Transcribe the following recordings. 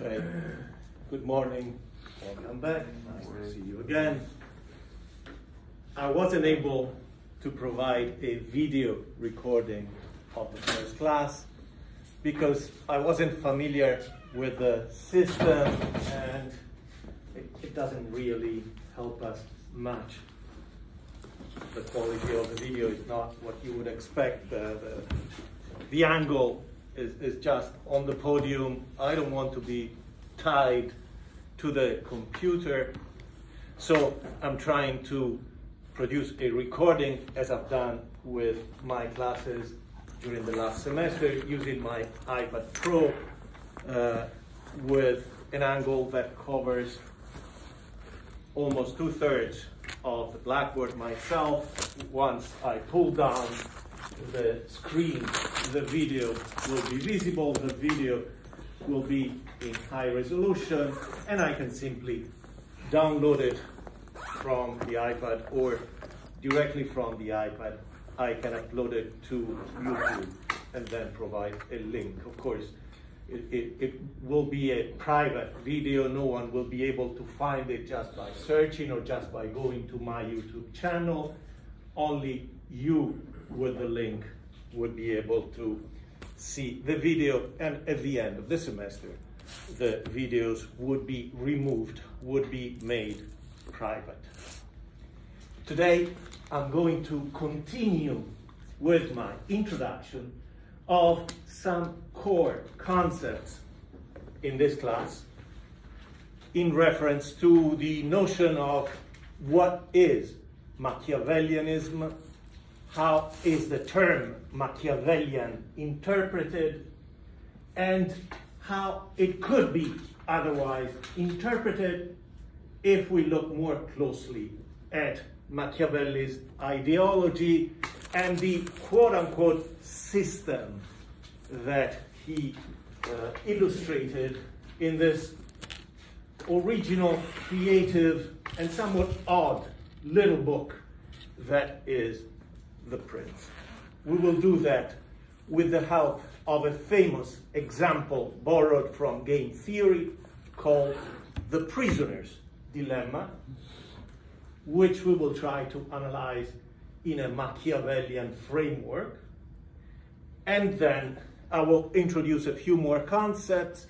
Okay. Good morning. Welcome back. Nice to see you again. I wasn't able to provide a video recording of the first class because I wasn't familiar with the system and it, it doesn't really help us much. The quality of the video is not what you would expect. The, the, the angle is, is just on the podium. I don't want to be tied to the computer. So I'm trying to produce a recording as I've done with my classes during the last semester using my iPad Pro uh, with an angle that covers almost two thirds of the blackboard myself. Once I pull down the screen, the video will be visible, the video will be in high resolution, and I can simply download it from the iPad or directly from the iPad. I can upload it to YouTube and then provide a link. Of course, it, it, it, will be a private video. No one will be able to find it just by searching or just by going to my YouTube channel. Only you with the link would be able to see the video and at the end of the semester the videos would be removed, would be made private. Today I'm going to continue with my introduction of some core concepts in this class in reference to the notion of what is Machiavellianism how is the term Machiavellian interpreted? And how it could be otherwise interpreted if we look more closely at Machiavelli's ideology and the quote unquote system that he uh, illustrated in this original, creative, and somewhat odd little book that is the prince. We will do that with the help of a famous example borrowed from game theory called the prisoner's dilemma, which we will try to analyze in a Machiavellian framework. And then I will introduce a few more concepts.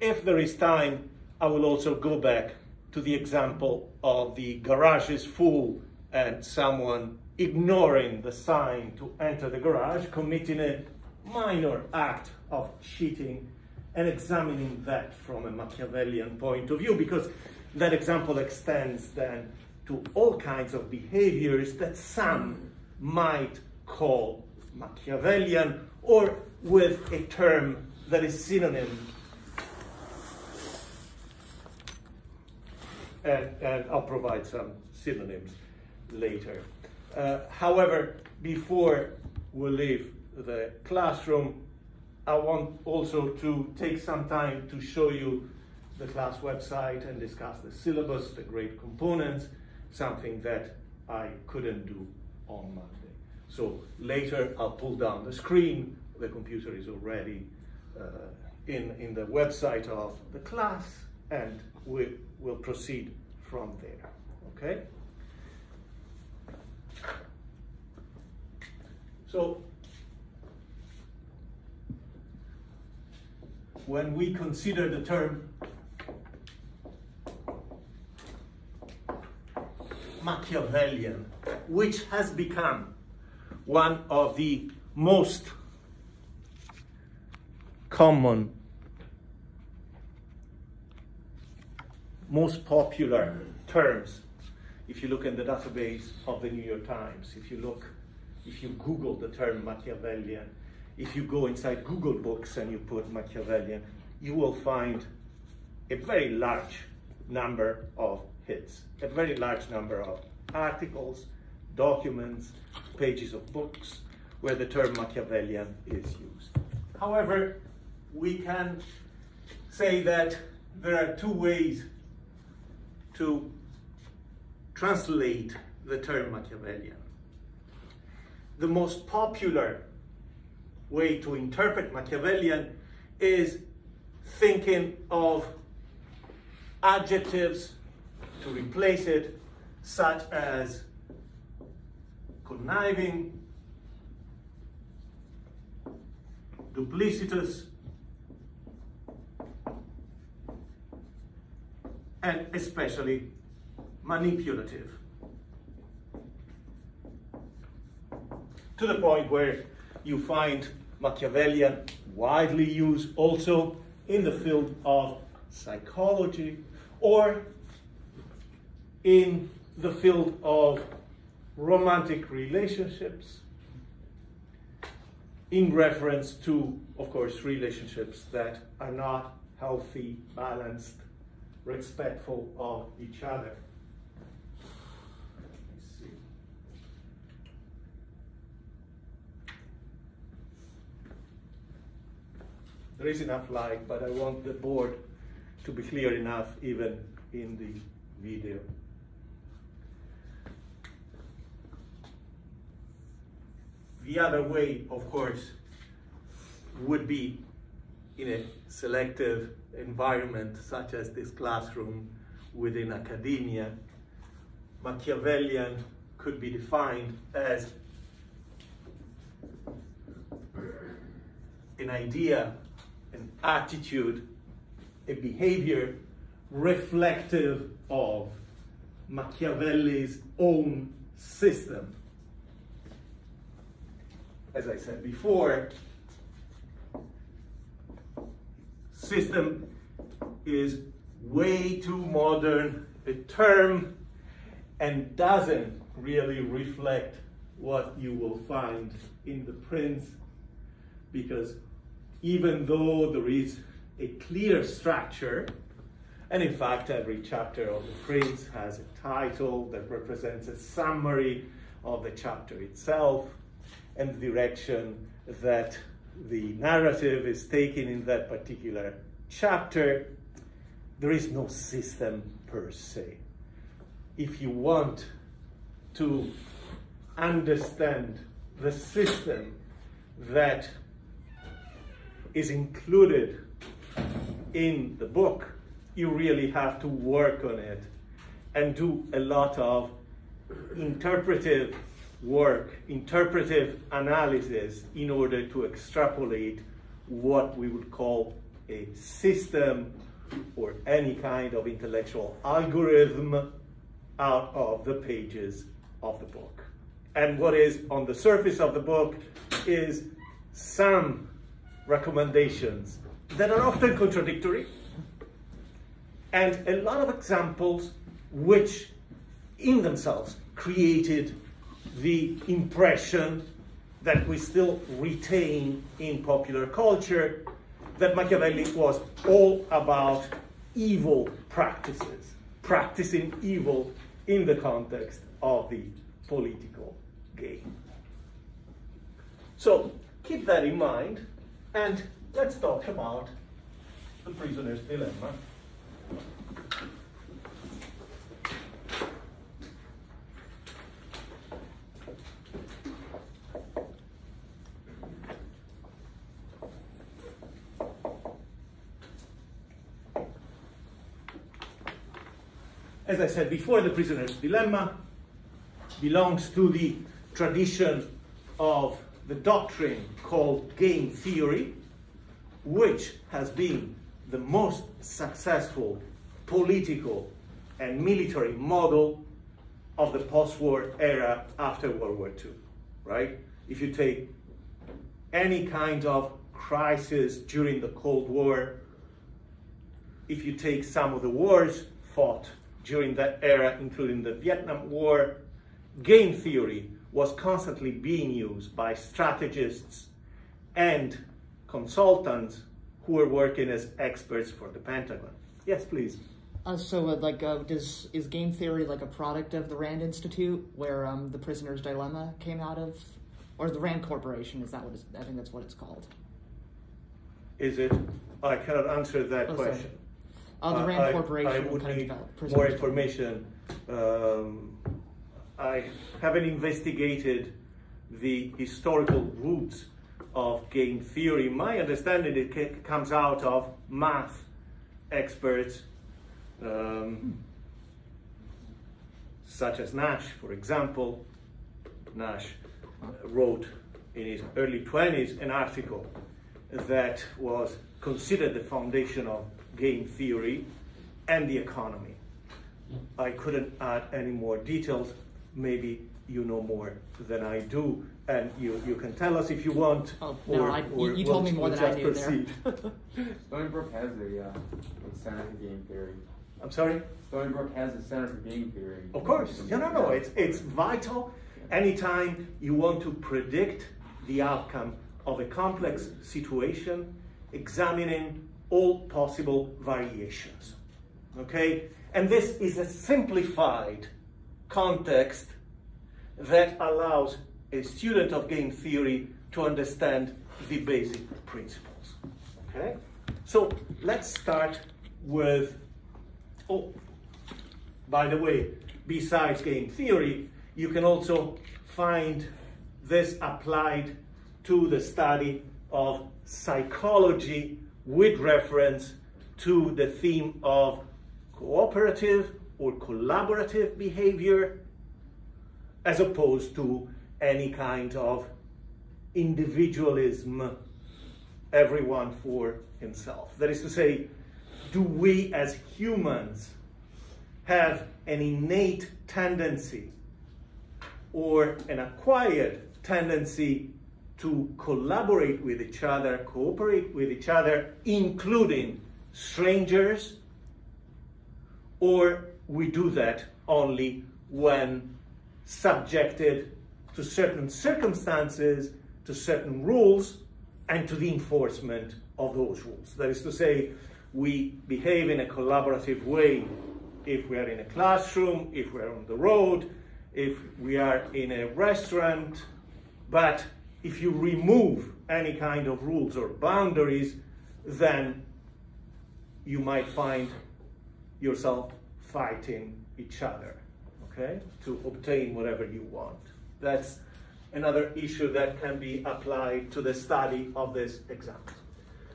If there is time, I will also go back to the example of the garage is full and someone ignoring the sign to enter the garage, committing a minor act of cheating and examining that from a Machiavellian point of view because that example extends then to all kinds of behaviors that some might call Machiavellian or with a term that is synonym. And, and I'll provide some synonyms later. Uh, however, before we leave the classroom, I want also to take some time to show you the class website and discuss the syllabus, the great components, something that I couldn't do on Monday. So later I'll pull down the screen, the computer is already uh, in, in the website of the class and we will proceed from there, okay? So when we consider the term Machiavellian, which has become one of the most common, most popular terms if you look in the database of the New York Times, if you look if you Google the term Machiavellian, if you go inside Google Books and you put Machiavellian, you will find a very large number of hits, a very large number of articles, documents, pages of books where the term Machiavellian is used. However, we can say that there are two ways to translate the term Machiavellian the most popular way to interpret Machiavellian is thinking of adjectives to replace it, such as conniving, duplicitous, and especially manipulative. To the point where you find Machiavellian widely used also in the field of psychology or in the field of romantic relationships in reference to, of course, relationships that are not healthy, balanced, respectful of each other. There is enough light, but I want the board to be clear enough even in the video. The other way, of course, would be in a selective environment such as this classroom within academia. Machiavellian could be defined as an idea, attitude, a behavior reflective of Machiavelli's own system. As I said before, system is way too modern a term and doesn't really reflect what you will find in the Prince because even though there is a clear structure, and in fact every chapter of the Prince has a title that represents a summary of the chapter itself, and the direction that the narrative is taking in that particular chapter, there is no system per se. If you want to understand the system that is included in the book, you really have to work on it and do a lot of interpretive work, interpretive analysis, in order to extrapolate what we would call a system or any kind of intellectual algorithm out of the pages of the book. And what is on the surface of the book is some recommendations that are often contradictory and a lot of examples which in themselves created the impression that we still retain in popular culture that Machiavelli was all about evil practices, practicing evil in the context of the political game. So keep that in mind and let's talk about the prisoner's dilemma. as I said before, the prisoner's dilemma belongs to the tradition of the doctrine called game theory, which has been the most successful political and military model of the post-war era after World War II, right? If you take any kind of crisis during the Cold War, if you take some of the wars fought during that era, including the Vietnam War, game theory was constantly being used by strategists and consultants who were working as experts for the Pentagon. Yes, please. Uh, so, uh, like, uh, does is game theory like a product of the Rand Institute, where um, the prisoner's dilemma came out of, or the Rand Corporation? Is that what I think that's what it's called? Is it? I cannot answer that oh, question. Uh, the Rand I, Corporation I would need more information. Um, I haven't investigated the historical roots of game theory. My understanding it comes out of math experts um, such as Nash, for example. Nash wrote in his early 20s an article that was considered the foundation of game theory and the economy. I couldn't add any more details. Maybe you know more than I do, and you, you can tell us if you want. Oh, no, I, you, you told me more than I knew proceed. there. Stony Brook has a, uh, center for game theory. I'm sorry? Stony Brook has a center for game theory. Of course. No, no, no. It's, it's vital anytime you want to predict the outcome of a complex situation, examining all possible variations. Okay? And this is a simplified context that allows a student of game theory to understand the basic principles. Okay? So let's start with, oh, by the way, besides game theory, you can also find this applied to the study of psychology with reference to the theme of cooperative or collaborative behavior as opposed to any kind of individualism, everyone for himself. That is to say, do we as humans have an innate tendency or an acquired tendency to collaborate with each other, cooperate with each other, including strangers, or we do that only when subjected to certain circumstances, to certain rules, and to the enforcement of those rules. That is to say, we behave in a collaborative way if we are in a classroom, if we're on the road, if we are in a restaurant, but if you remove any kind of rules or boundaries, then you might find yourself fighting each other okay, to obtain whatever you want. That's another issue that can be applied to the study of this example.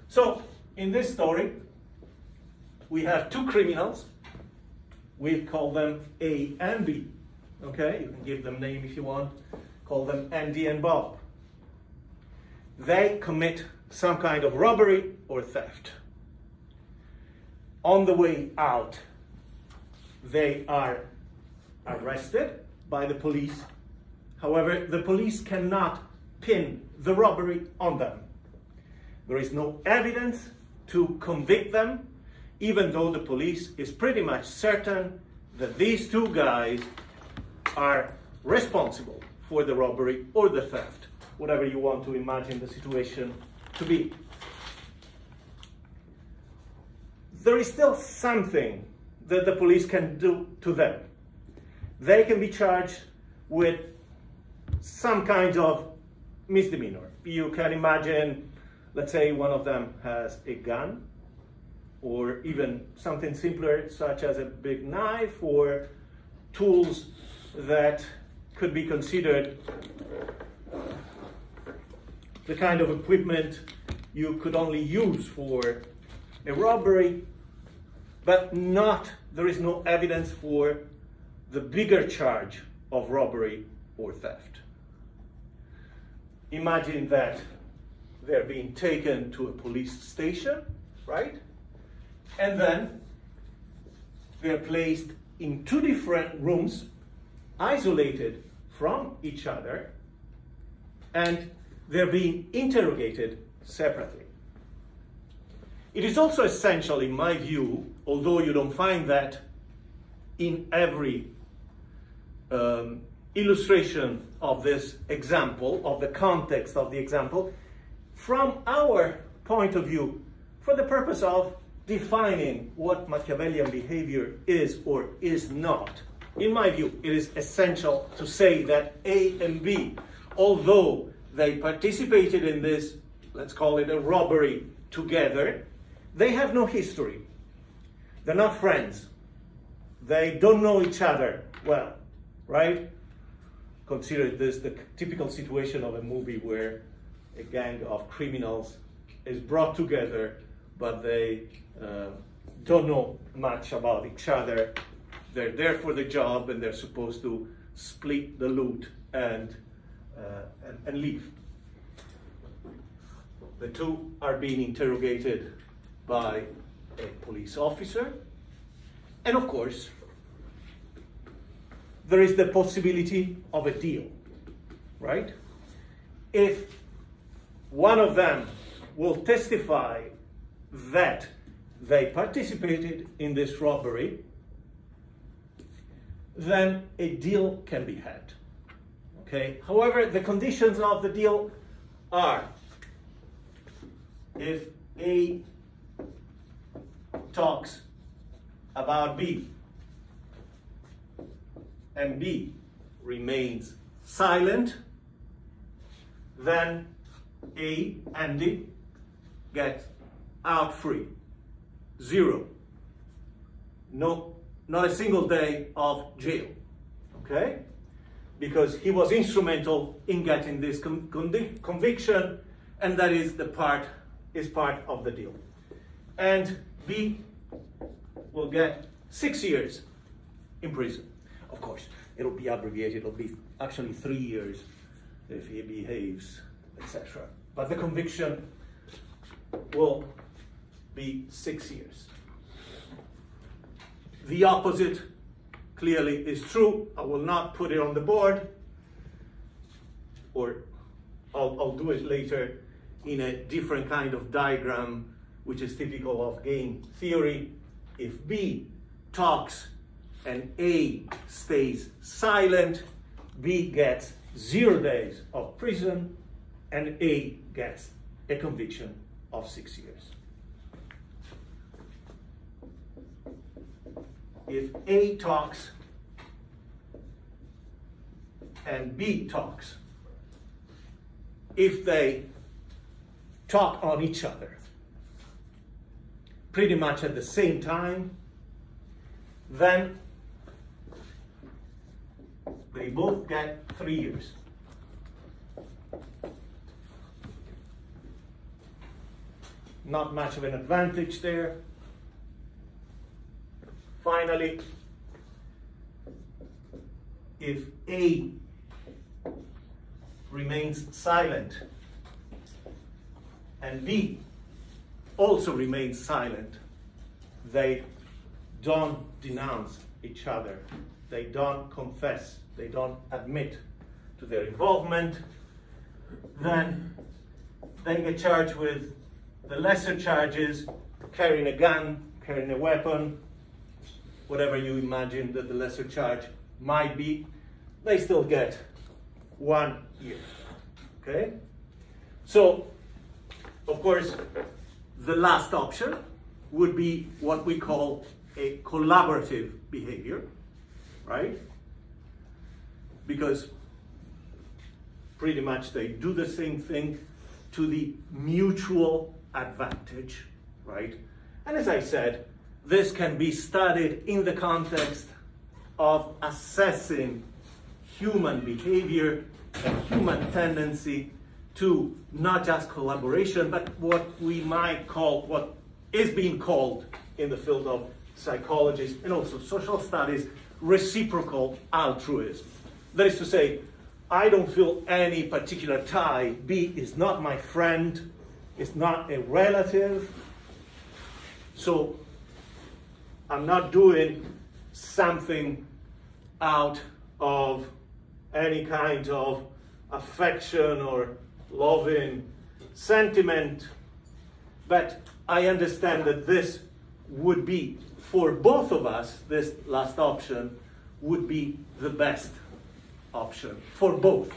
So, in this story, we have two criminals. We call them A and B. Okay, you can give them name if you want. Call them Andy and Bob. They commit some kind of robbery or theft. On the way out, they are arrested by the police. However, the police cannot pin the robbery on them. There is no evidence to convict them, even though the police is pretty much certain that these two guys are responsible for the robbery or the theft, whatever you want to imagine the situation to be. There is still something that the police can do to them they can be charged with some kind of misdemeanor. You can imagine, let's say one of them has a gun, or even something simpler such as a big knife or tools that could be considered the kind of equipment you could only use for a robbery, but not, there is no evidence for the bigger charge of robbery or theft. Imagine that they're being taken to a police station, right? And then they're placed in two different rooms, isolated from each other, and they're being interrogated separately. It is also essential, in my view, although you don't find that in every um, illustration of this example, of the context of the example, from our point of view, for the purpose of defining what Machiavellian behavior is or is not. In my view, it is essential to say that A and B, although they participated in this, let's call it a robbery together, they have no history. They're not friends. They don't know each other well right? Consider this the typical situation of a movie where a gang of criminals is brought together, but they uh, don't know much about each other. They're there for the job and they're supposed to split the loot and, uh, and, and leave. The two are being interrogated by a police officer. And of course, there is the possibility of a deal, right? If one of them will testify that they participated in this robbery, then a deal can be had. Okay? However, the conditions of the deal are if A talks about B and B remains silent, then A, Andy, get out free. Zero. No, not a single day of jail. Okay? Because he was instrumental in getting this conviction, and that is the part is part of the deal. And B will get six years in prison. Of course, it'll be abbreviated, it'll be actually three years if he behaves, etc. But the conviction will be six years. The opposite clearly is true. I will not put it on the board, or I'll, I'll do it later in a different kind of diagram, which is typical of game theory. If B talks and A stays silent, B gets zero days of prison and A gets a conviction of six years. If A talks and B talks, if they talk on each other pretty much at the same time, then they both get three years. Not much of an advantage there. Finally, if A remains silent and B also remain silent, they don't denounce each other, they don't confess, they don't admit to their involvement, then they get charged with the lesser charges, carrying a gun, carrying a weapon, whatever you imagine that the lesser charge might be, they still get one year. Okay? So, of course, the last option would be what we call a collaborative behavior, right? Because pretty much they do the same thing to the mutual advantage, right? And as I said, this can be studied in the context of assessing human behavior and human tendency to not just collaboration, but what we might call, what is being called in the field of psychology and also social studies, reciprocal altruism. That is to say, I don't feel any particular tie. B is not my friend, is not a relative. So I'm not doing something out of any kind of affection or loving sentiment, but I understand that this would be, for both of us, this last option would be the best option for both.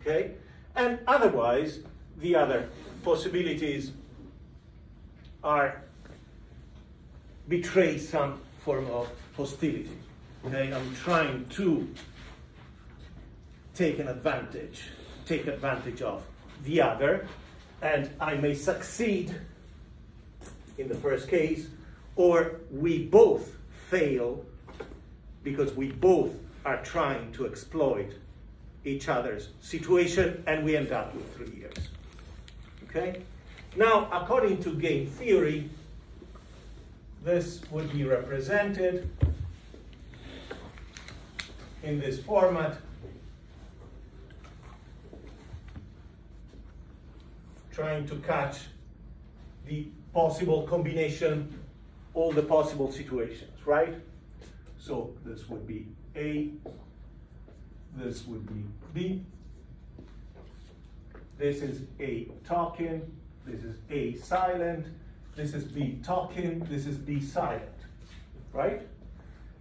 Okay? And otherwise, the other possibilities are betray some form of hostility. Okay, I'm trying to take an advantage, take advantage of the other, and I may succeed in the first case, or we both fail because we both are trying to exploit each other's situation and we end up with three years. Okay? Now, according to game theory, this would be represented in this format. Trying to catch the possible combination, all the possible situations, right? So this would be A, this would be B, this is A talking, this is A silent, this is B talking, this is B silent, right?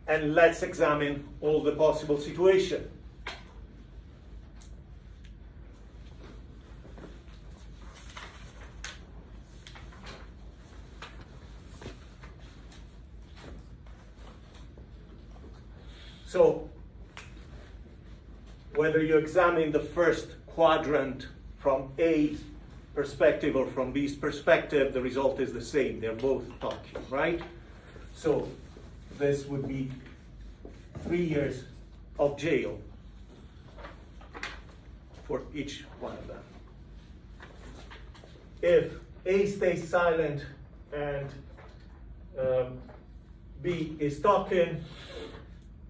And let's examine all the possible situations. So, whether you examine the first quadrant from A's perspective or from B's perspective, the result is the same. They're both talking, right? So this would be three years of jail for each one of them. If A stays silent and um, B is talking,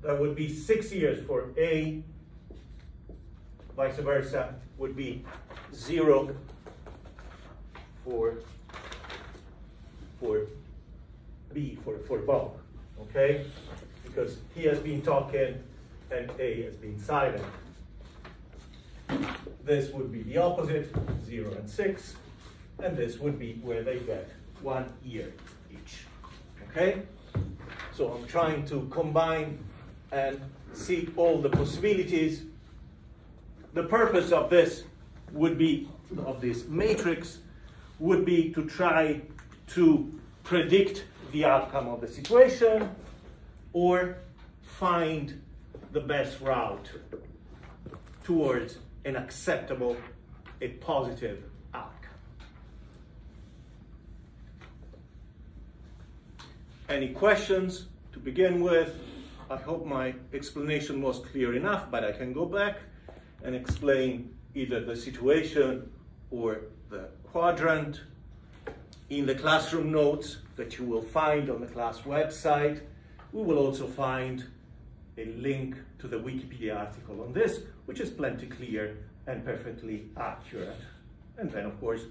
that would be six years for A, vice versa would be zero for, for B, for, for Bob, okay? Because he has been talking and A has been silent. This would be the opposite, zero and six, and this would be where they get one ear each, okay? So I'm trying to combine and see all the possibilities. The purpose of this would be, of this matrix, would be to try to predict the outcome of the situation or find the best route towards an acceptable, a positive outcome. Any questions to begin with? I hope my explanation was clear enough, but I can go back and explain either the situation or the quadrant. In the classroom notes that you will find on the class website, we will also find a link to the Wikipedia article on this, which is plenty clear and perfectly accurate. And then, of course,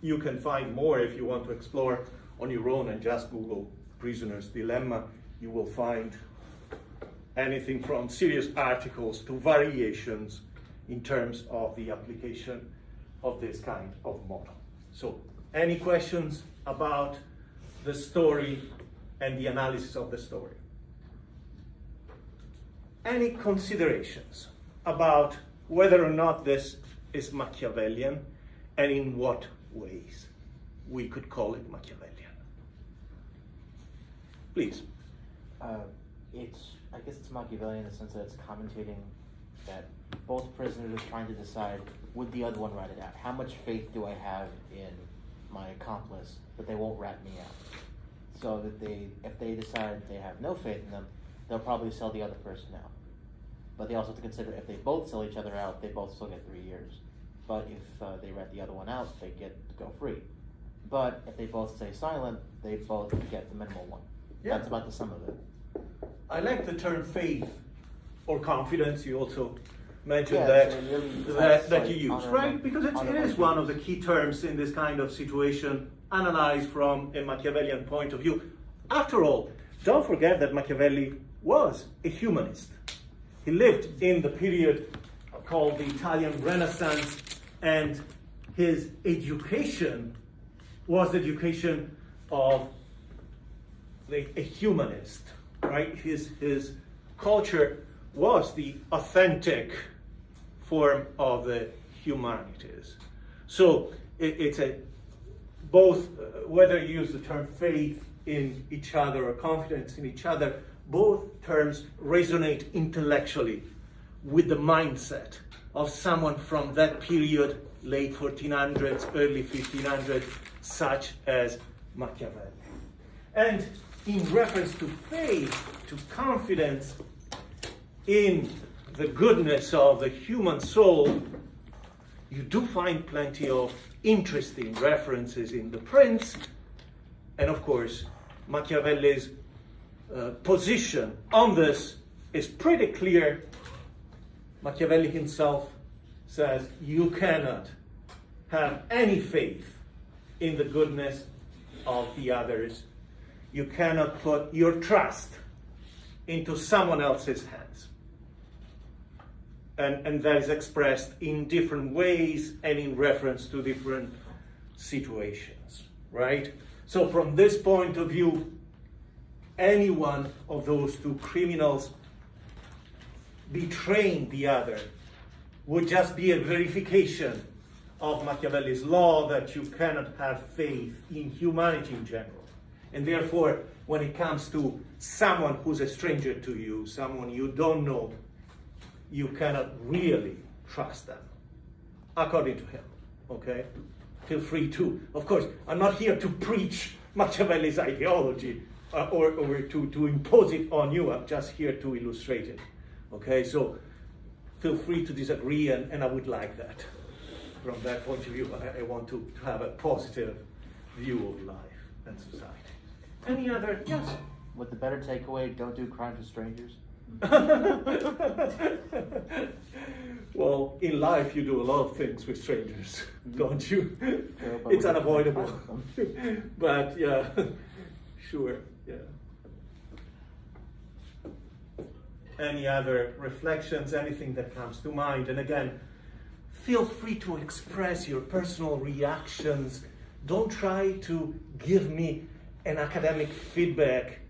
you can find more if you want to explore on your own and just Google prisoner's dilemma. You will find anything from serious articles to variations in terms of the application of this kind of model. So any questions about the story and the analysis of the story? Any considerations about whether or not this is Machiavellian and in what ways we could call it Machiavellian? Please. Uh, it's, I guess it's Machiavellian in the sense that it's commentating that both prisoners are trying to decide would the other one rat it out? How much faith do I have in my accomplice that they won't rat me out? So that they, if they decide they have no faith in them, they'll probably sell the other person out. But they also have to consider if they both sell each other out, they both still get three years. But if uh, they rat the other one out, they get to go free. But if they both stay silent, they both get the minimal one. Yeah. That's about the sum of it. I like the term faith or confidence. You also mentioned Yeah, that, so really that, that you use, right? Because honor it is one of the key terms in this kind of situation, analyzed from a Machiavellian point of view. After all, don't forget that Machiavelli was a humanist. He lived in the period called the Italian Renaissance, and his education was the education of like a humanist, right? His his culture was the authentic form of the humanities. So it, it's a both uh, whether you use the term faith in each other or confidence in each other, both terms resonate intellectually with the mindset of someone from that period, late 1400s, early 1500s, such as Machiavelli. And in reference to faith, to confidence in the goodness of the human soul, you do find plenty of interesting references in The Prince, and of course, Machiavelli's uh, position on this is pretty clear. Machiavelli himself says you cannot have any faith in the goodness of the others. You cannot put your trust into someone else's hands. And, and that is expressed in different ways and in reference to different situations, right? So, from this point of view, any one of those two criminals betraying the other would just be a verification of Machiavelli's law that you cannot have faith in humanity in general. And therefore, when it comes to someone who's a stranger to you, someone you don't know, you cannot really trust them, according to him. Okay? Feel free to. Of course, I'm not here to preach Machiavelli's ideology uh, or, or to, to impose it on you. I'm just here to illustrate it. Okay? So feel free to disagree, and, and I would like that. From that point of view, I, I want to, to have a positive view of life and society. Any other? Yes. With the better takeaway, don't do crimes with strangers. well, in life, you do a lot of things with strangers, Mm-hmm. don't you? Yeah, it's unavoidable. but yeah, sure, yeah. Any other reflections, anything that comes to mind? And again, feel free to express your personal reactions. Don't try to give me an academic feedback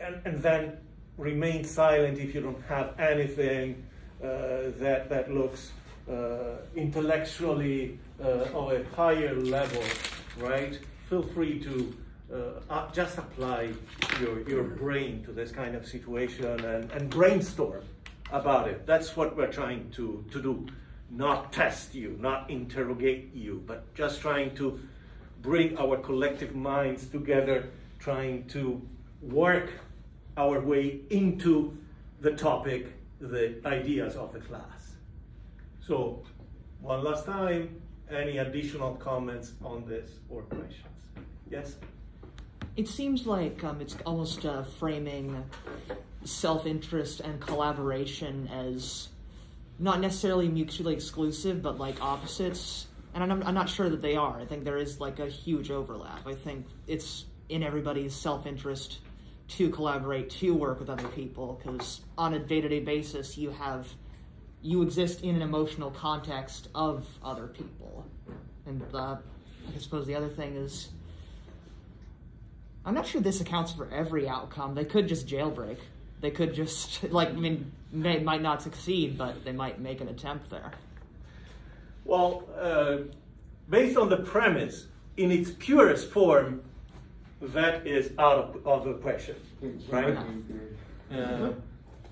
and, and then remain silent if you don't have anything uh, that, that looks uh, intellectually uh, of a higher level, right? Feel free to uh, just apply your, your brain to this kind of situation and, and brainstorm about it. That's what we're trying to, to do. Not test you, not interrogate you, but just trying to bring our collective minds together, trying to work our way into the topic, the ideas of the class. So, one last time, any additional comments on this or questions? Yes? It seems like um, it's almost uh, framing self-interest and collaboration as not necessarily mutually exclusive, but like opposites. And I'm, I'm not sure that they are. I think there is like a huge overlap. I think it's in everybody's self-interest to collaborate, to work with other people, because on a day-to-day basis, you have you exist in an emotional context of other people. And uh, I suppose the other thing is. I'm not sure this accounts for every outcome. They could just jailbreak. They could just like I mean they might not succeed, but they might make an attempt there. Well, uh, based on the premise, in its purest form, that is out of, of the question, right? Uh,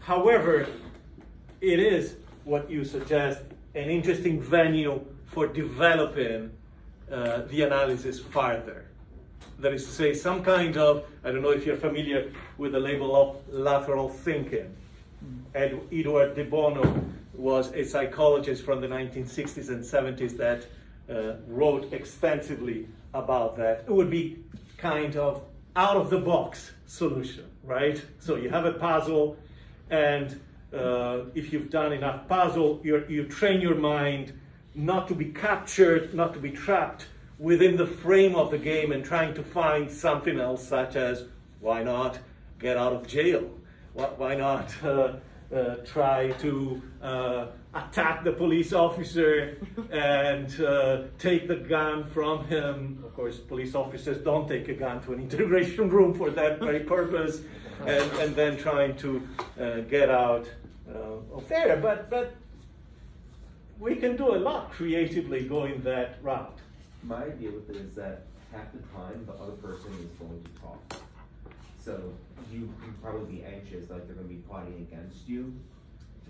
however, it is what you suggest an interesting venue for developing uh, the analysis farther. That is to say, some kind of, I don't know if you're familiar with the label of lateral thinking. Ed, Edward de Bono was a psychologist from the 1960s and 70s that uh, wrote extensively about that. It would be kind of out of the box solution, right? So you have a puzzle, and uh, if you've done enough puzzle, you you train your mind not to be captured, not to be trapped within the frame of the game and trying to find something else, such as why not get out of jail? Why, why not uh, uh, try to uh, attack the police officer and uh, take the gun from him? Of course, police officers don't take a gun to an interrogation room for that very purpose, and, and then trying to uh, get out uh, of there. But, but we can do a lot creatively going that route. My idea with it is that half the time the other person is going to talk. So you can probably be anxious, like they're going to be plotting against you,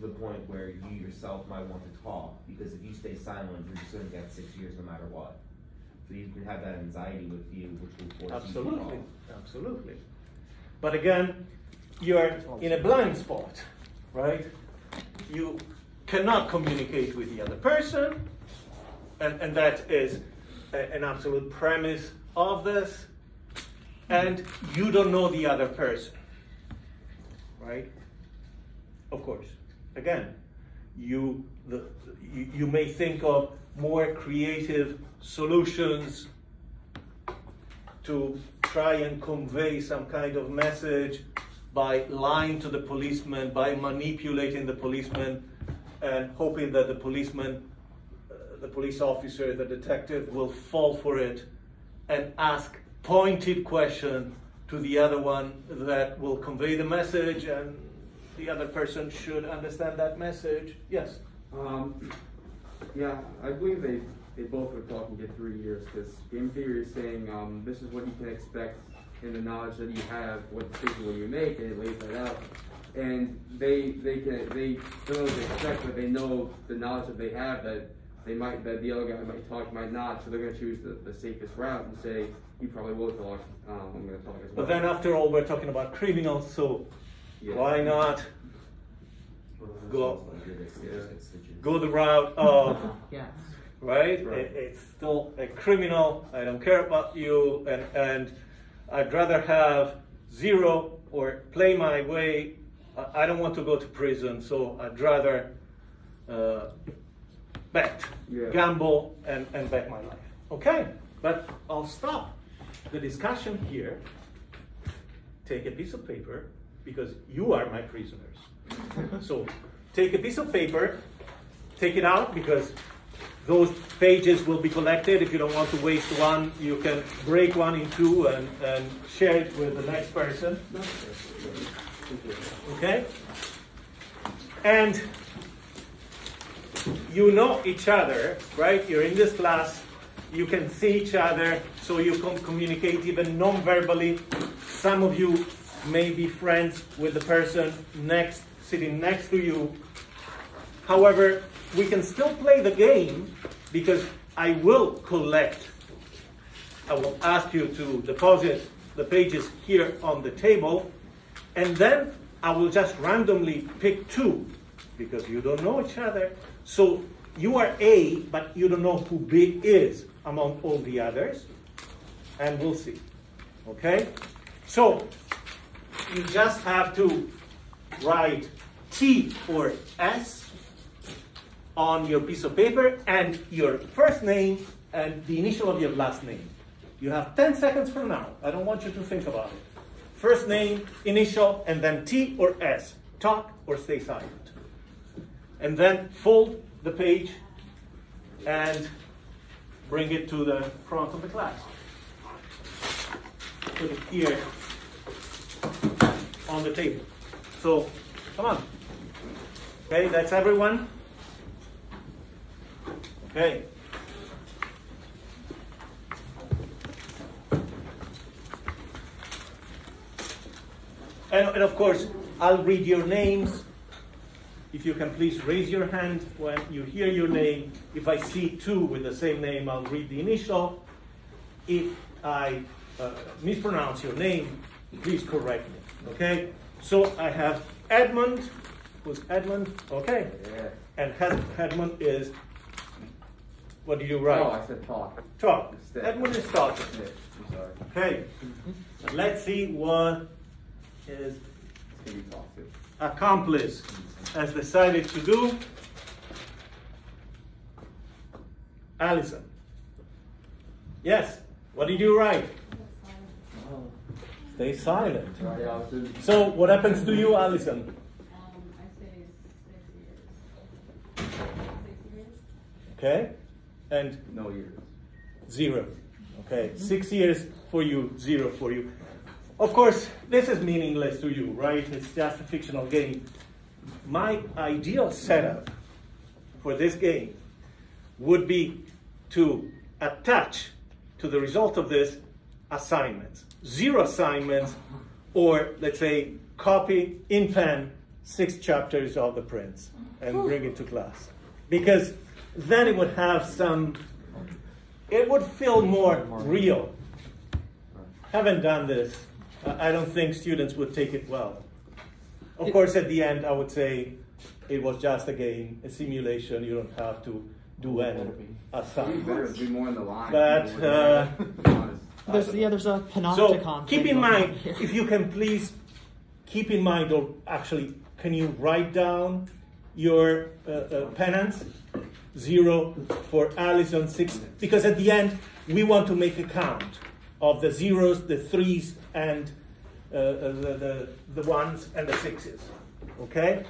the point where you yourself might want to talk because if you stay silent, you're just going to get six years no matter what. So you can have that anxiety with you, which will force you to Absolutely, talk. absolutely. But again, you're in a blind spot, right? You cannot communicate with the other person, and, and that is a- an absolute premise of this. And you don't know the other person, right? Of course. Again, you, the, you, you may think of more creative solutions to try and convey some kind of message by lying to the policeman, by manipulating the policeman, and hoping that the policeman, uh, the police officer, the detective will fall for it and ask pointed question to the other one that will convey the message and the other person should understand that message. Yes. Um, yeah, I believe they, they both would talk and get three years because game theory is saying um, this is what you can expect in the knowledge that you have, what decision will you make, and it lays that out. And they they can they don't know what they expect, but they know the knowledge that they have that they might that the other guy might talk, might not. So they're going to choose the, the safest route and say you probably will talk. Um, I'm going to talk as well. But then after all, we're talking about criminals, so Yeah. why not Go- go the route of Yeah. right? Right. It, it's still a criminal. I don't care about you, and and I'd rather have zero or play my way. I, I don't want to go to prison, so I'd rather uh, bet, Yeah. gamble, and and bet my life. Okay, but I'll stop the discussion here. Take a piece of paper because you are my prisoners. so take a piece of paper, take it out because those pages will be collected. If you don't want to waste one, you can break one in two and, and share it with the next person. Okay? And you know each other, right? You're in this class, you can see each other, so you can communicate even non verbally. Some of you may be friends with the person next, sitting next to you. However, we can still play the game because I will collect. I will ask you to deposit the pages here on the table, and then I will just randomly pick two because you don't know each other. So you are A, but you don't know who B is among all the others, and we'll see. Okay? So you just have to write T or S on your piece of paper and your first name and the initial of your last name. You have 10 seconds from now. I don't want you to think about it. First name, initial, and then T or S. Talk or stay silent. And then fold the page and bring it to the front of the class. Put it here on the table. So, come on. Okay, that's everyone. Okay. And, and of course, I'll read your names. If you can please raise your hand when you hear your name. If I see two with the same name, I'll read the initial. If I uh, mispronounce your name, please correct me. Okay? So I have Edmund. Who's Edmund? Okay. Yeah. And Hed- Edmund is. What do you write? Oh, I said talk. Talk. Instead. Edmund is talking. Yeah, I'm sorry. Okay. Let's see what his gonna be talk too. accomplice has decided to do. Allison. Yes. What did you write? Stay silent. So, what happens to you, Allison? Um, I say six years. Six years? Okay. And No years. Zero. Okay, six years for you, zero for you. Of course, this is meaningless to you, right? It's just a fictional game. My ideal setup for this game would be to attach to the result of this assignments. Zero assignments, or let's say, copy in pen six chapters of the Prince and bring it to class. Because then it would have some it would feel more real. Haven't done this. I I don't think students would take it well. Of course, at the end, I would say it was just a game, a simulation. You don't have to do Better any be. It'd be better assignments. be more in the line. But, uh, be honest. There's, yeah, there's a panopticon. So keep in mind, if you can please keep in mind, or actually, can you write down your uh, uh, penance? Zero for Allison, six, because at the end, we want to make a count of the zeros, the threes, and uh, uh, the, the, the ones and the sixes. Okay?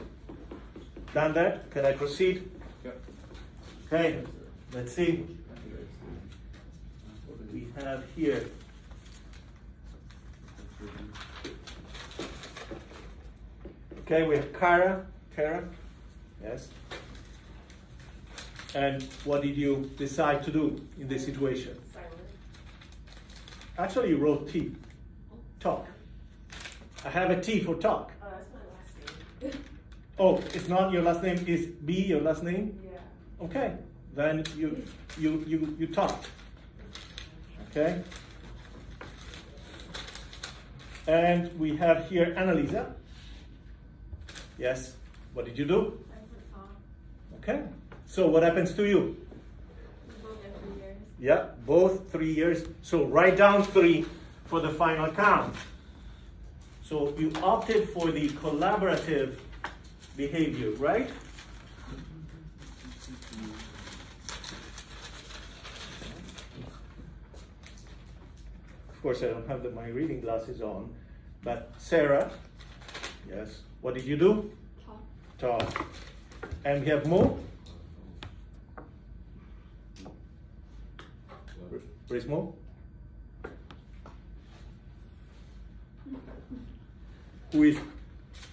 Done that? Can I proceed? Yep. Okay, let's see what we have here. Okay, we have Kara. Kara? Yes. And what did you decide to do in this situation? Silent. Actually, you wrote T. Talk. I have a T for talk. Oh, that's my last name. Oh, it's not your last name, is B your last name? yeah. Okay, then you you you you talked. Okay. And we have here Annalisa. Yes. What did you do? Okay. So what happens to you? Yeah, both three years. So write down three for the final count. So you opted for the collaborative behavior, right? Of course, I don't have the, my reading glasses on, but Sarah, yes, what did you do? Talk. Talk. And we have Mo. Where's Mo? Who is,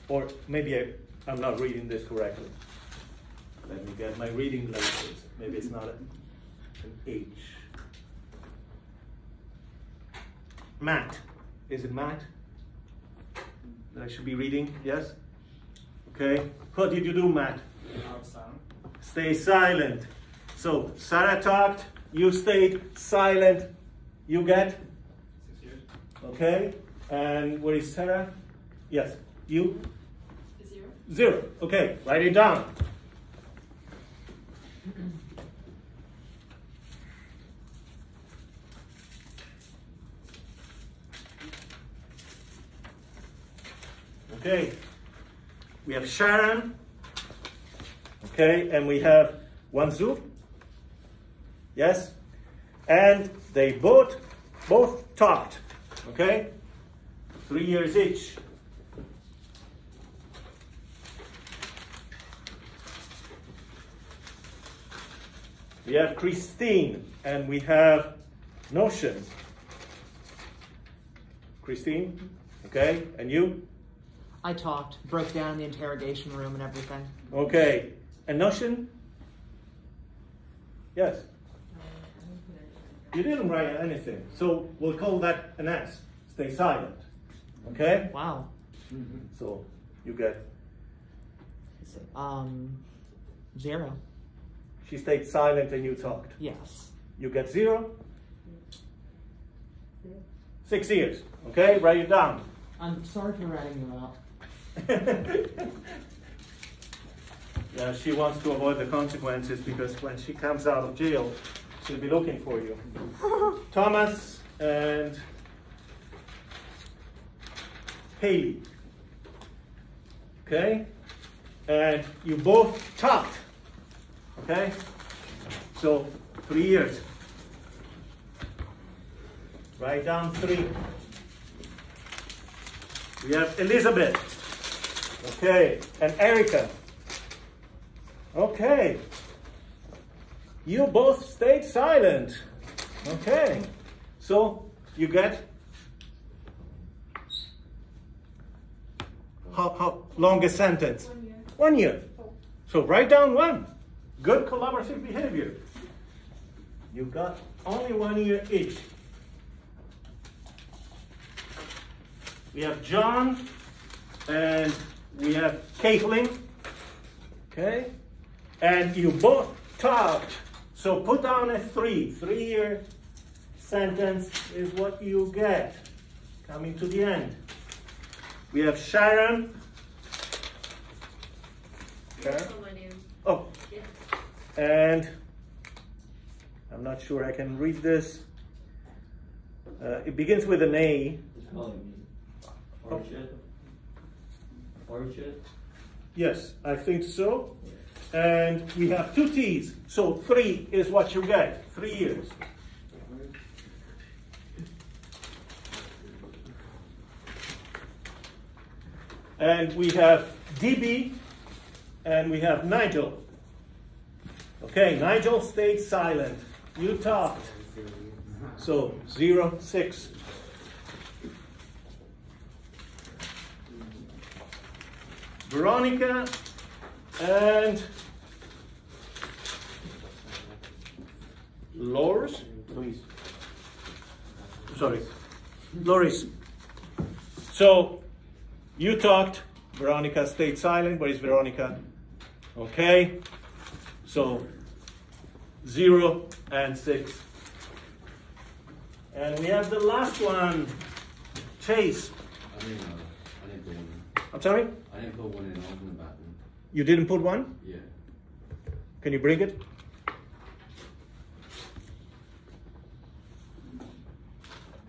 or maybe I, I'm not reading this correctly. Let me get my reading glasses. Maybe it's not an H. Matt. Is it Matt? That I should be reading? Yes? Okay. What did you do, Matt? Stay silent. So Sarah talked, you stayed silent. You get? Okay. And where is Sarah? Yes. You? Zero. Zero. Okay. Write it down. Okay. We have Sharon. Okay, and we have Wanzu. Yes? And they both both talked. Okay? Three years each. We have Christine and we have Notion. Christine, okay, and you? I talked, broke down the interrogation room and everything. Okay, and Notion? Yes. You didn't write anything, so we'll call that an S. Stay silent. Okay? Wow. So you get, Um, zero. she stayed silent and you talked. Yes. You get zero? Six years. Okay? Write it down. I'm sorry for writing you out. Yeah, uh, she wants to avoid the consequences because when she comes out of jail, she'll be looking for you. Thomas and Haley. Okay? And you both talked. Okay? So, three years. Write down three. We have Elizabeth. Okay. And Erica. Okay. You both stayed silent. Okay. So you get how, how long a sentence? One year. One year. So write down one. Good collaborative behavior. You've got only one year each. We have John and we have Caitlin. Okay? And you both talked. So put down a three. Three year sentence is what you get. Coming to the end. We have Sharon. Sharon. That's my name. Oh, and I'm not sure I can read this. Uh, it begins with an A. Me. Orchard. Yes, I think so. And we have two T's. So three is what you get. Three years. And we have DB and we have Nigel. Okay, Nigel stayed silent. You talked. So zero, six. Veronica and Loris. Please. Sorry, Loris. So you talked. Veronica stayed silent. Where is Veronica? Okay. So zero and six. And we have the last one. Chase. I didn't, I didn't put one. I'm sorry. I didn't put one in. I was in the bathroom. You didn't put one. Yeah. Can you bring it?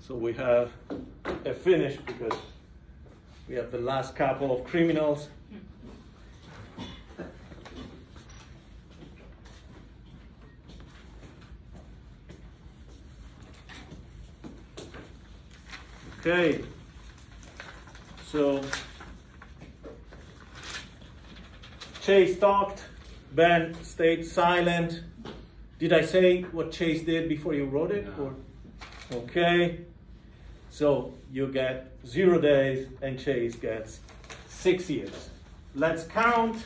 So we have a finish because we have the last couple of criminals. Okay. So Chase talked, Ben stayed silent. Did I say what Chase did before you wrote it? No. Or okay. So you get zero days and Chase gets six years. Let's count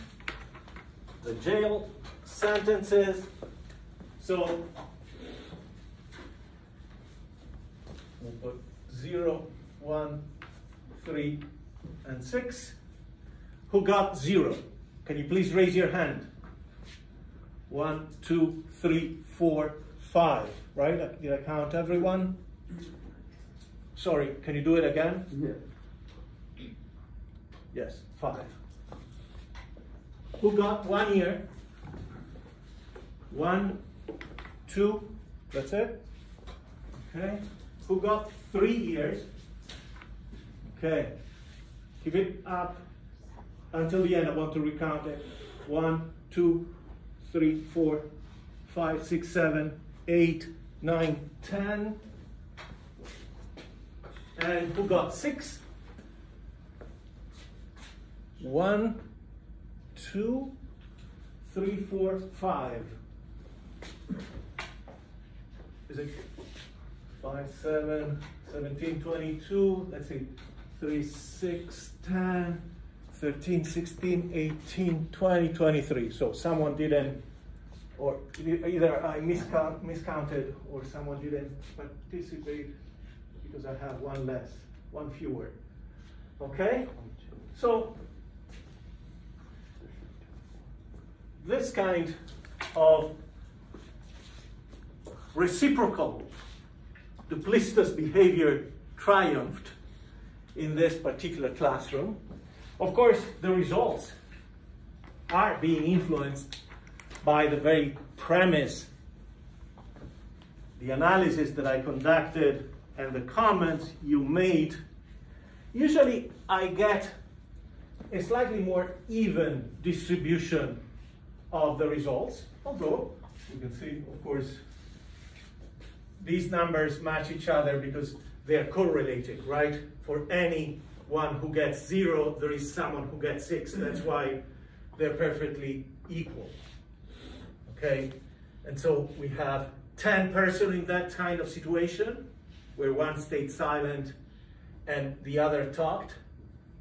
the jail sentences. So we'll put zero, one, three, and six. Who got zero? Can you please raise your hand? One, two, three, four, five. Right? Did I count everyone? Sorry, can you do it again? Yeah. Yes, five. Who got one year? One, two, that's it? Okay. Who got three years? Okay. Keep it up until the end. I want to recount it. One, two, three, four, five, six, seven, eight, nine, ten. And who got six? One, two, three, four, five. Is it five, seven, 17, 22? Let's see. 3, 6, 10, 13, 16, 18, 20, 23. So someone didn't, or either I miscount, miscounted or someone didn't participate because I have one less, one fewer. Okay? So this kind of reciprocal duplicitous behavior triumphed in this particular classroom. Of course, the results are being influenced by the very premise, the analysis that I conducted, and the comments you made. Usually, I get a slightly more even distribution of the results, although you can see, of course, these numbers match each other because they are correlated, right? For any one who gets zero, there is someone who gets six. That's mm-hmm. why they're perfectly equal. Okay? And so we have 10 person in that kind of situation where one stayed silent and the other talked,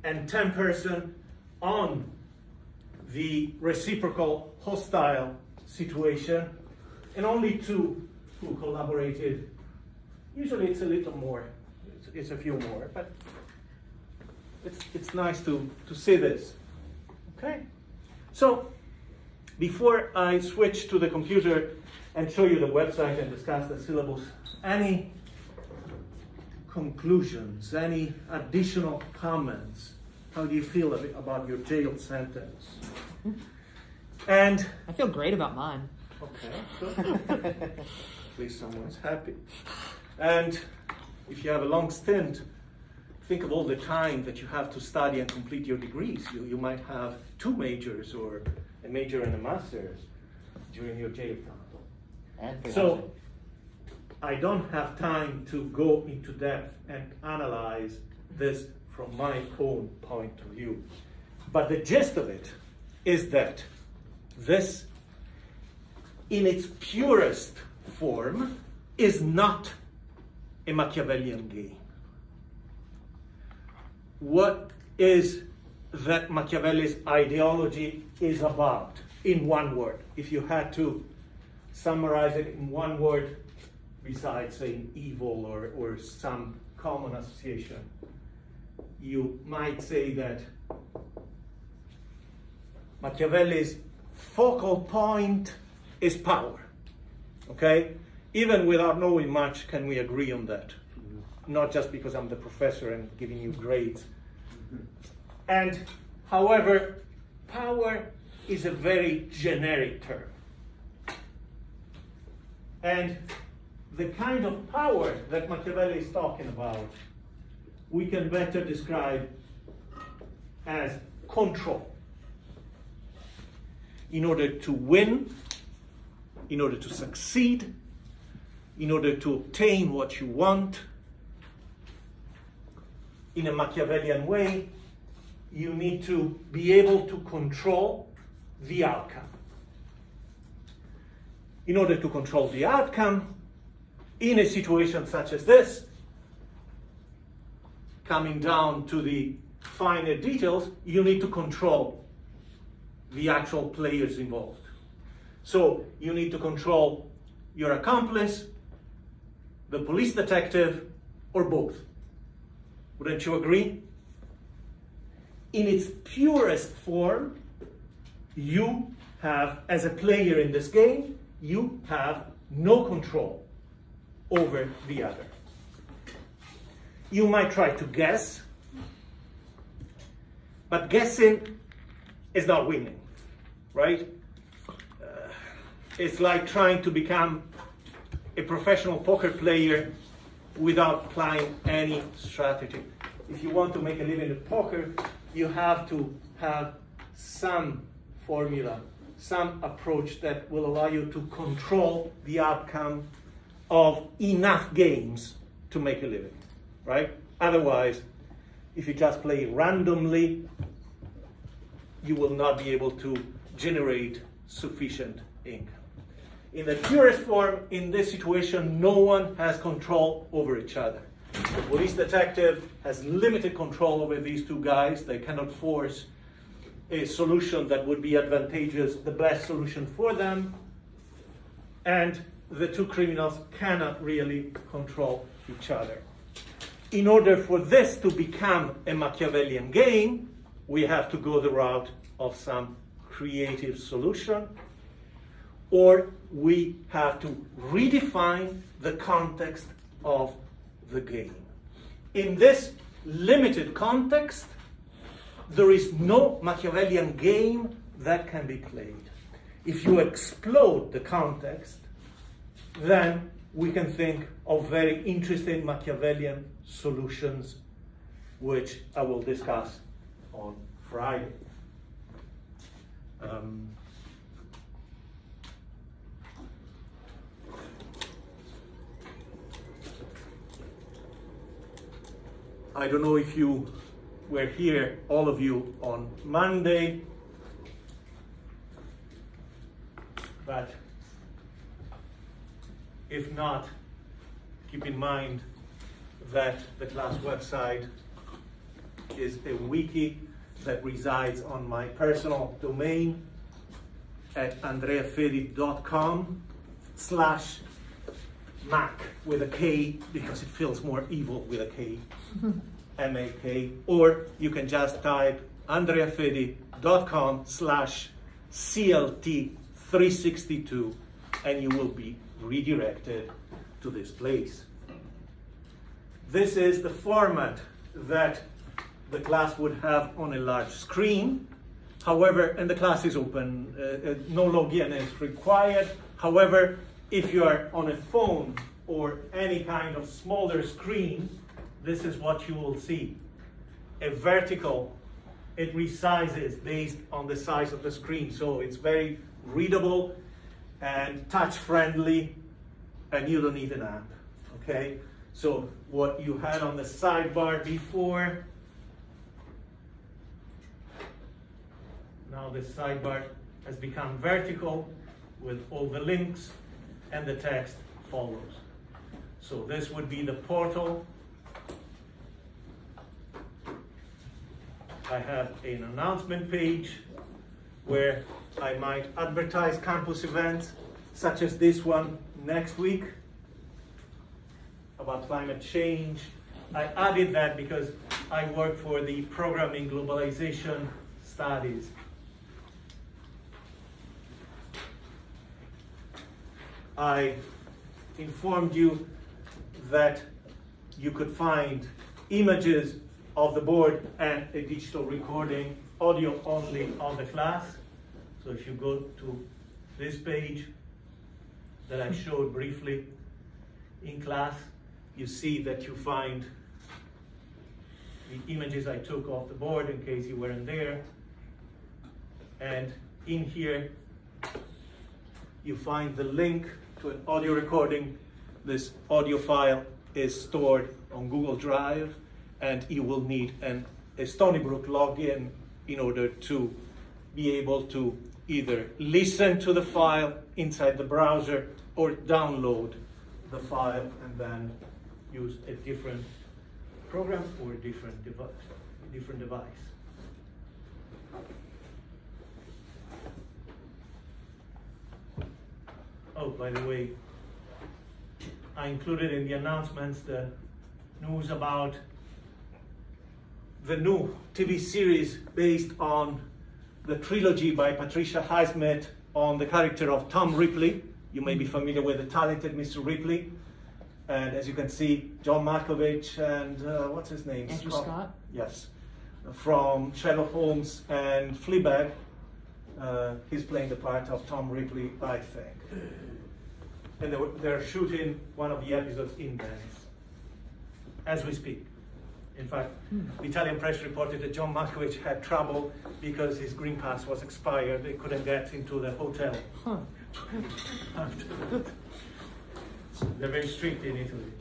and 10 person on the reciprocal hostile situation, and only two who collaborated. Usually it's a little more, it's, it's a few more, but it's, it's nice to, to see this. Okay? So, before I switch to the computer and show you the website and discuss the syllabus, any conclusions, any additional comments? How do you feel about your jail sentence? Mm-hmm. And I feel great about mine. okay. At least someone's happy. And if you have a long stint, think of all the time that you have to study and complete your degrees. You, you might have two majors or a major and a master's during your jail time. So. I don't have time to go into depth and analyze this from my own point of view. But the gist of it is that this, in its purest form, is not a Machiavellian game. What is that Machiavelli's ideology is about in one word? If you had to summarize it in one word, besides saying evil or, or some common association, you might say that Machiavelli's focal point is power. Okay? Even without knowing much, can we agree on that? Not just because I'm the professor and giving you grades. And however, power is a very generic term. And the kind of power that Machiavelli is talking about, we can better describe as control. In order to win, in order to succeed, in order to obtain what you want, in a Machiavellian way, you need to be able to control the outcome. In order to control the outcome, in a situation such as this, coming down to the finer details, you need to control the actual players involved. So you need to control your accomplice, the police detective, or both. Wouldn't you agree? In its purest form, you have, as a player in this game, you have no control over the other. You might try to guess, but guessing is not winning, right? Uh, it's like trying to become a professional poker player without applying any strategy. If you want to make a living in poker, you have to have some formula, some approach that will allow you to control the outcome of enough games to make a living, right? Otherwise, if you just play randomly, you will not be able to generate sufficient income. In the purest form, in this situation, no one has control over each other. The police detective has limited control over these two guys. They cannot force a solution that would be advantageous, the best solution for them. And the two criminals cannot really control each other. In order for this to become a Machiavellian game, we have to go the route of some creative solution, or we have to redefine the context of the game. In this limited context, there is no Machiavellian game that can be played. If you explode the context, then we can think of very interesting Machiavellian solutions, which I will discuss on Friday. Um, I don't know if you were here, all of you, on Monday, but if not, keep in mind that the class website is a wiki that resides on my personal domain at andreafedi.com slash Mac with a K because it feels more evil with a K, M-A-K, or you can just type andreafedi.com slash CLT362 and you will be redirected to this place. This is the format that the class would have on a large screen. However, and the class is open, uh, uh, no login is required. However, if you are on a phone or any kind of smaller screen, this is what you will see. A vertical, it resizes based on the size of the screen. So it's very readable and touch friendly and you don't need an app, okay? So what you had on the sidebar before, now the sidebar has become vertical with all the links and the text follows. So this would be the portal. I have an announcement page where I might advertise campus events such as this one next week about climate change. I added that because I work for the program in globalization studies. I informed you that you could find images of the board and a digital recording, audio only of the class. So if you go to this page that I showed briefly in class, you see that you find the images I took off the board in case you weren't there. And in here, you find the link to an audio recording. This audio file is stored on Google Drive and you will need an, a Stony Brook login in order to be able to either listen to the file inside the browser or download the file and then use a different program or a different device. Different device. Oh, by the way, I included in the announcements the news about the new TV series based on the trilogy by Patricia Highsmith on the character of Tom Ripley. You may be familiar with the talented Mr. Ripley. And as you can see, John Malkovich and uh, what's his name? Andrew Scott? Yes. From Sherlock Holmes and Fleabag. Uh, he's playing the part of Tom Ripley, I think. And they were, they're shooting one of the episodes in Venice as we speak. In fact, the Italian press reported that John Malkovich had trouble because his green pass was expired. They couldn't get into the hotel. Huh. They're very strict in Italy.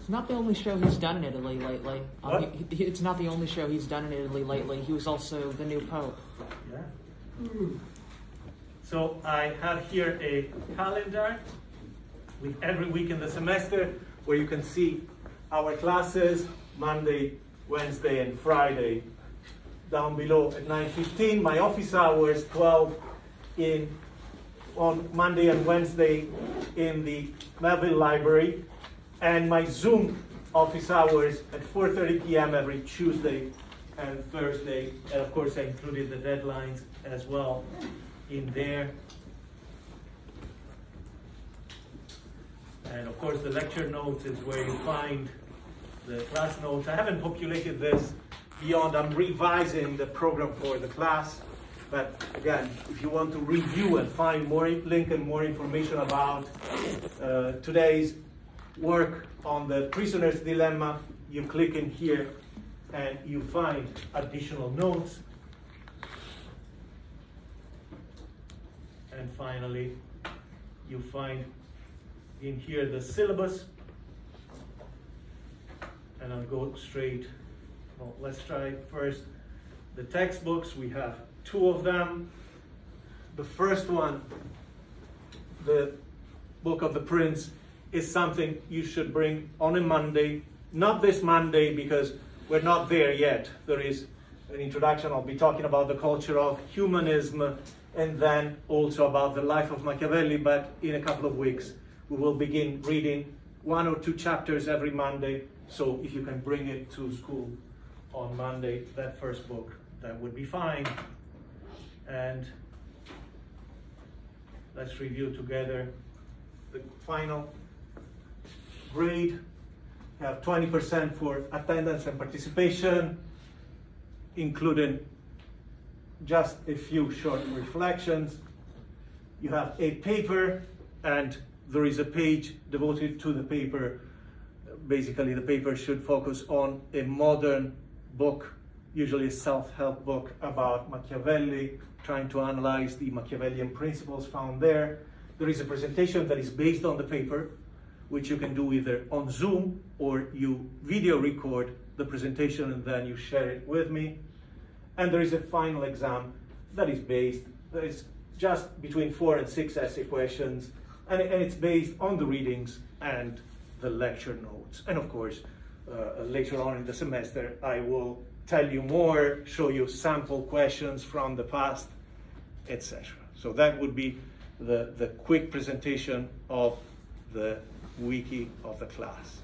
It's not the only show he's done in Italy lately. Um, What? he- he- it's not the only show he's done in Italy lately. He was also the new pope. Yeah. So I have here a calendar with every week in the semester where you can see our classes Monday, Wednesday, and Friday. Down below at 9:15, my office hours 12 in on Monday and Wednesday in the Melville Library, and my Zoom office hours at 4:30 p.m. every Tuesday and Thursday, and of course I included the deadlines as well in there. And of course, the lecture notes is where you find the class notes. I haven't populated this beyond, I'm revising the program for the class. But again, if you want to review and find more link and more information about uh, today's work on the prisoner's dilemma, you click in here and you find additional notes. And finally, you find in here the syllabus. And I'll go straight. Well, let's try first the textbooks. We have two of them. The first one, the Book of the Prince, is something you should bring on a Monday. Not this Monday because we're not there yet. There is an introduction. I'll be talking about the culture of humanism and then also about the life of Machiavelli. But in a couple of weeks, we will begin reading one or two chapters every Monday. So if you can bring it to school on Monday, that first book, that would be fine. And let's review together the final grade. You have 20% for attendance and participation, including just a few short reflections. You have a paper and there is a page devoted to the paper. Basically, the paper should focus on a modern book, usually a self-help book about Machiavelli, trying to analyze the Machiavellian principles found there. There is a presentation that is based on the paper, which you can do either on Zoom or you video record the presentation and then you share it with me. And there is a final exam that is based, that is just between four and six essay questions, and, and it's based on the readings and the lecture notes. And of course, uh, later on in the semester, I will tell you more, show you sample questions from the past, etc. So that would be the, the quick presentation of the wiki of the class.